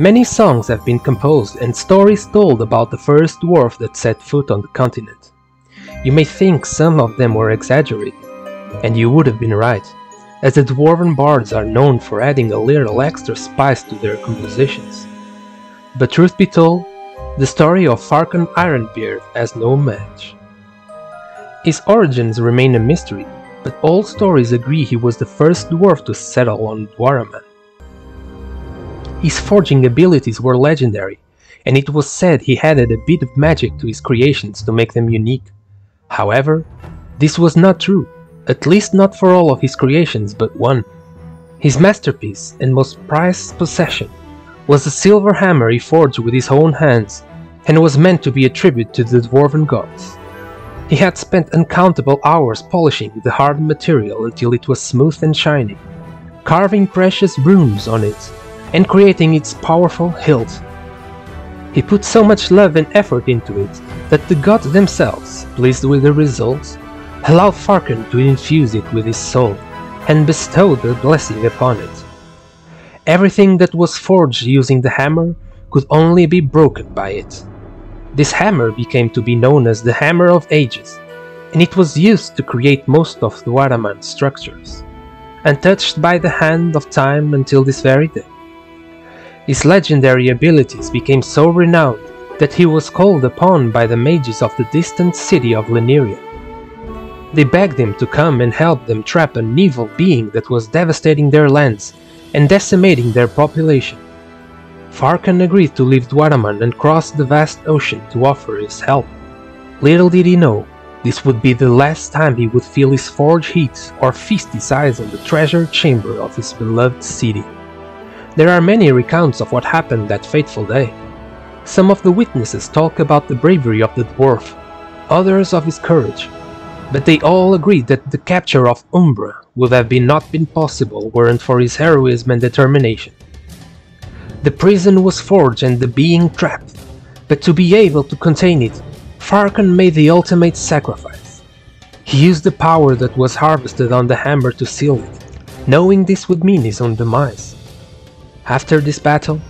Many songs have been composed and stories told about the first dwarf that set foot on the continent. You may think some of them were exaggerated, and you would have been right, as the dwarven bards are known for adding a little extra spice to their compositions. But truth be told, the story of Farcon Ironbeard has no match. His origins remain a mystery, but all stories agree he was the first dwarf to settle on Dwaraman. His forging abilities were legendary, and it was said he added a bit of magic to his creations to make them unique. However, this was not true, at least not for all of his creations but one. His masterpiece and most prized possession was a silver hammer he forged with his own hands and was meant to be a tribute to the dwarven gods. He had spent uncountable hours polishing the hard material until it was smooth and shiny, carving precious runes on it, and creating its powerful hilt. He put so much love and effort into it that the gods themselves, pleased with the results, allowed Farcon to infuse it with his soul and bestow the blessing upon it. Everything that was forged using the hammer could only be broken by it. This hammer became to be known as the Hammer of Ages, and it was used to create most of the Dwaraman structures, untouched by the hand of time until this very day. His legendary abilities became so renowned that he was called upon by the mages of the distant city of Linirea. They begged him to come and help them trap an evil being that was devastating their lands and decimating their population. Farcon agreed to leave Dwaraman and cross the vast ocean to offer his help. Little did he know, this would be the last time he would feel his forge heat or feast his eyes on the treasure chamber of his beloved city. There are many recounts of what happened that fateful day. Some of the witnesses talk about the bravery of the dwarf, others of his courage, but they all agree that the capture of Umbra would have been not been possible weren't for his heroism and determination. The prison was forged and the being trapped, but to be able to contain it, Farcon made the ultimate sacrifice. He used the power that was harvested on the hammer to seal it, knowing this would mean his own demise. After this battle,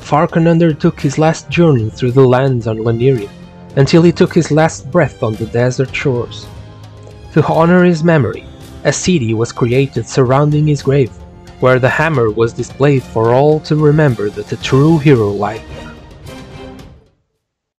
Farcon undertook his last journey through the lands on Linirea, until he took his last breath on the desert shores. To honor his memory, a city was created surrounding his grave, where the hammer was displayed for all to remember that a true hero there.